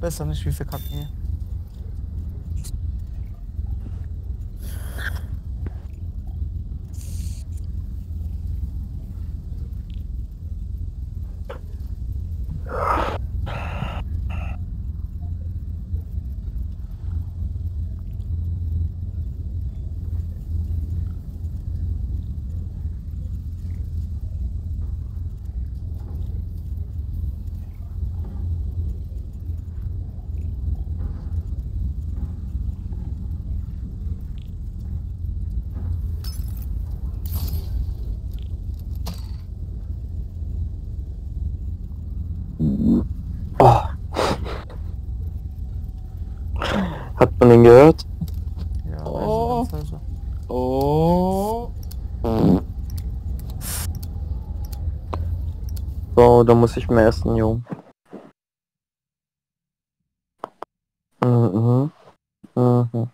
Besser nicht, wie verkacken hier. Oh. Hat man ihn gehört? Ja, Oh. also, also. Oh. So, da muss ich mir essen, Jo. Mhm. Mhm.